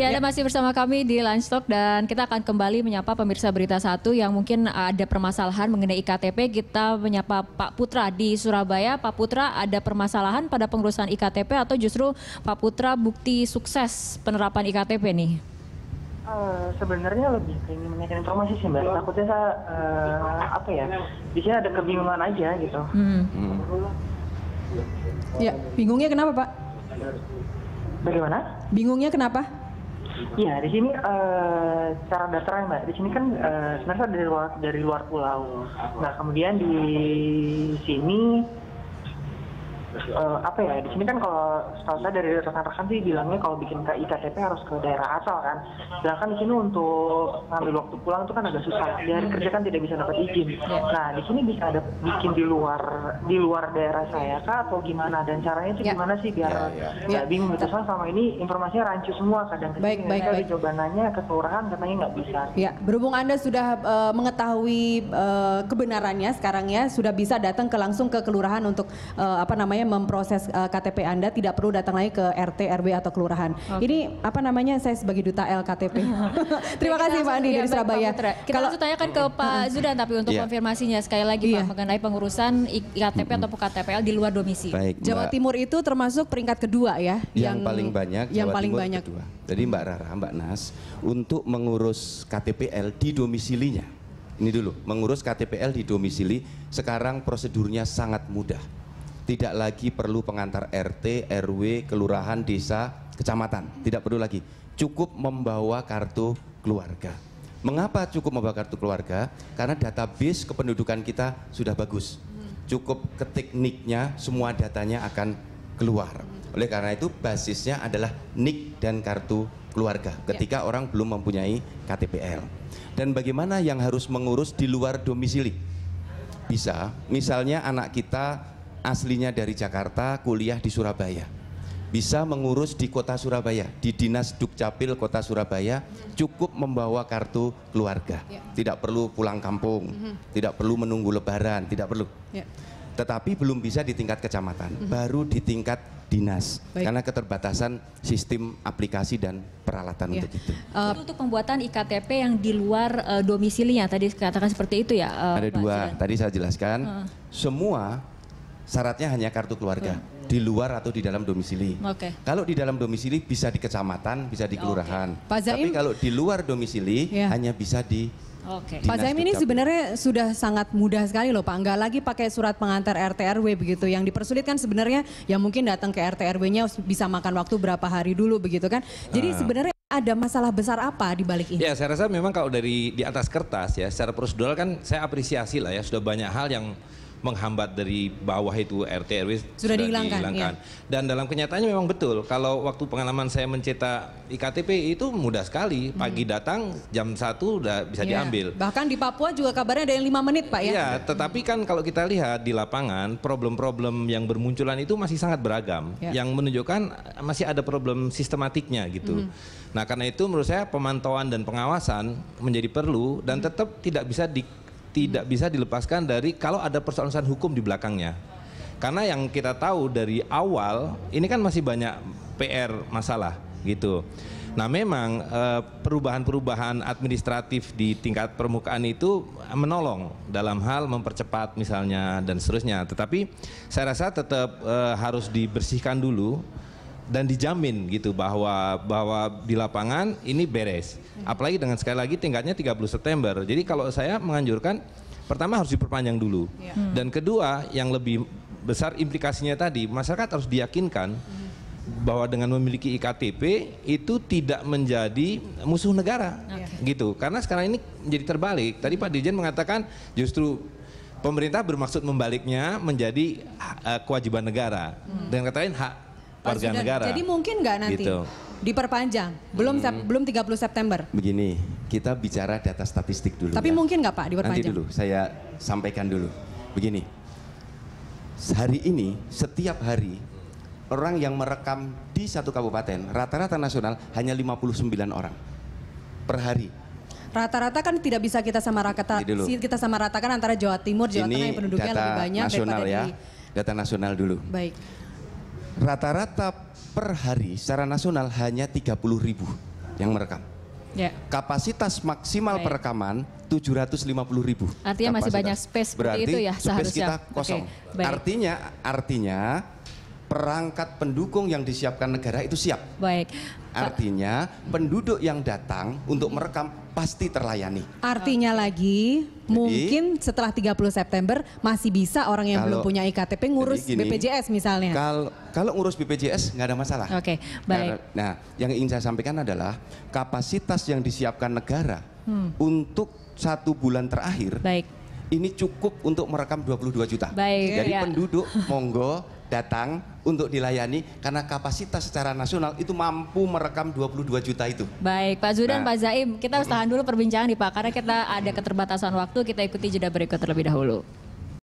Ya, Anda masih bersama kami di Lunch Talk dan kita akan kembali menyapa pemirsa Berita Satu yang mungkin ada permasalahan mengenai IKTP. Kita menyapa Pak Putra di Surabaya. Pak Putra, ada permasalahan pada pengurusan IKTP atau justru Pak Putra bukti sukses penerapan IKTP nih? Eh, sebenarnya lebih ingin menanyakan informasi sih mbak. Takutnya saya eh, apa ya? Di sini ada kebingungan aja gitu. Hmm. Ya, bingungnya kenapa Pak? Bagaimana? Bingungnya kenapa? Iya, di sini eh, cara daftarnya mbak. Di sini kan eh, sebenarnya dari luar dari luar pulau. Nah kemudian di sini eh, apa ya? Di sini kan kalau setahu saya dari rekan-rekan sih bilangnya kalau bikin ke IKTP harus ke daerah asal kan. Sedangkan di sini untuk ngambil waktu pulang itu kan agak susah. Di hari kerja kan tidak bisa dapat izin. Nah di sini bisa ada bikin di luar di luar daerah saya kah atau gimana? Dan caranya sih Ya. gimana sih biar nggak bingung gitu. Soalnya selama ini informasinya rancu semua kadang kadang Baik, baik, baik. coba nanya ke kelurahan katanya nggak bisa. Ya, berhubung Anda sudah eh, mengetahui eh, kebenarannya sekarang ya, sudah bisa datang ke langsung ke kelurahan untuk eh, apa namanya memproses eh, KTP Anda, tidak perlu datang lagi ke RT, RW atau kelurahan. Ini apa namanya? Saya sebagai duta LKTP. Terima Baik, kasih Pak Andi dari ya, baik, Surabaya. Pak. Kita langsung tanyakan ke Pak Zudan tapi untuk Iya. konfirmasinya sekali lagi Iya. Pak mengenai pengurusan IKTP ataupun KTPL di luar domisili. Baik, Jawa Mbak. Timur itu termasuk peringkat kedua ya, yang, paling banyak yang Jawa paling Timur banyak. kedua. Jadi Mbak Rara, Mbak Nas untuk mengurus KTPL di domisilinya. Ini dulu, mengurus KTPL di domisili sekarang prosedurnya sangat mudah. Tidak lagi perlu pengantar RT, RW, kelurahan, desa, kecamatan. Tidak perlu lagi. Cukup membawa kartu keluarga. Mengapa cukup membawa kartu keluarga? Karena database kependudukan kita sudah bagus. Cukup ketik nicknya, semua datanya akan keluar. Oleh karena itu basisnya adalah NIK dan kartu keluarga ketika orang belum mempunyai KTPL. Dan bagaimana yang harus mengurus di luar domisili? Bisa, misalnya anak kita aslinya dari Jakarta, kuliah di Surabaya. Bisa mengurus di kota Surabaya, di Dinas Dukcapil Kota Surabaya, cukup membawa kartu keluarga. Ya. Tidak perlu pulang kampung, tidak perlu menunggu lebaran, tidak perlu Ya. tetapi belum bisa di tingkat kecamatan, baru di tingkat dinas Baik. karena keterbatasan sistem aplikasi dan peralatan Ya. untuk itu. Itu untuk pembuatan IKTP yang di luar eh, domisilinya tadi katakan seperti itu ya. eh, Ada Pak dua, Zudan? tadi saya jelaskan, semua syaratnya hanya kartu keluarga di luar atau di dalam domisili. Oke. Kalau di dalam domisili bisa di kecamatan, bisa di kelurahan. Pak Tapi Zaim? kalau di luar domisili Ya. hanya bisa di Oke. Dinas Pak Zaim ini sebenarnya sudah sangat mudah sekali loh Pak. Nggak lagi pakai surat pengantar RT RW begitu. Yang dipersulit kan sebenarnya ya mungkin datang ke RT RW-nya bisa makan waktu berapa hari dulu begitu kan. Jadi sebenarnya ada masalah besar apa di balik ini? Ya, saya rasa memang kalau dari di atas kertas ya, secara prosedural kan saya apresiasi lah ya, sudah banyak hal yang menghambat dari bawah itu RT RW Sudah dihilangkan, iya. Dan dalam kenyataannya memang betul. Kalau waktu pengalaman saya mencetak IKTP itu mudah sekali. Pagi datang jam 1 udah bisa Ya. diambil. Bahkan di Papua juga kabarnya ada yang lima menit Pak ya. Iya, tetapi kan kalau kita lihat di lapangan problem-problem yang bermunculan itu masih sangat beragam, Ya. yang menunjukkan masih ada problem sistematiknya gitu. Nah, karena itu menurut saya pemantauan dan pengawasan menjadi perlu dan tetap tidak bisa di, tidak bisa dilepaskan dari kalau ada persoalan hukum di belakangnya. Karena yang kita tahu dari awal ini kan masih banyak PR masalah gitu. Nah memang eh, perubahan-perubahan administratif di tingkat permukaan itu menolong dalam hal mempercepat misalnya dan seterusnya. Tetapi saya rasa tetap eh, harus dibersihkan dulu dan dijamin gitu bahwa bahwa di lapangan ini beres. Apalagi dengan sekali lagi tingkatnya 30 September. Jadi kalau saya menganjurkan pertama harus diperpanjang dulu. Dan kedua yang lebih besar implikasinya tadi masyarakat harus diyakinkan bahwa dengan memiliki IKTP itu tidak menjadi musuh negara. Gitu. Karena sekarang ini menjadi terbalik. Tadi Pak Dirjen mengatakan justru pemerintah bermaksud membaliknya menjadi eh, kewajiban negara. Dengan kata lain hak warga Zudan, negara Jadi mungkin nggak nanti Gitu. diperpanjang? Belum sep- belum 30 September. begini, kita bicara data statistik dulu. Tapi ya. mungkin nggak Pak Nanti diperpanjang? dulu, saya sampaikan dulu. Begini, hari ini setiap hari orang yang merekam di satu kabupaten rata-rata nasional hanya 59 orang per hari. Rata-rata kan tidak bisa kita sama rata Ini kita sama ratakan antara Jawa Timur, Jawa Tengah yang Ini penduduknya lebih banyak nasional daripada ya, di data nasional dulu. baik. Rata-rata per hari secara nasional hanya 30 ribu yang merekam. Ya. Kapasitas maksimal Baik. perekaman 750 ribu. Artinya masih banyak space seperti Berarti itu ya space seharusnya. kita kosong. Baik. artinya, artinya perangkat pendukung yang disiapkan negara itu siap. Baik. Artinya penduduk yang datang untuk merekam pasti terlayani. Artinya lagi mungkin setelah 30 September masih bisa orang yang belum Kalau- punya IKTP ngurus Jadi gini, BPJS misalnya. Kalau kalau ngurus BPJS nggak ada masalah. Oke, Karena- baik. Nah, yang ingin saya sampaikan adalah kapasitas yang disiapkan negara untuk satu bulan terakhir Hmm. Baik. ini cukup untuk merekam 22 juta. Baik, Jadi ya. penduduk monggo datang untuk dilayani karena kapasitas secara nasional itu mampu merekam 22 juta itu. Baik, Pak Zudan, Nah. Pak Zaim, kita harus tahan dulu perbincangan nih Pak, karena kita ada keterbatasan waktu, kita ikuti jeda berikut terlebih dahulu.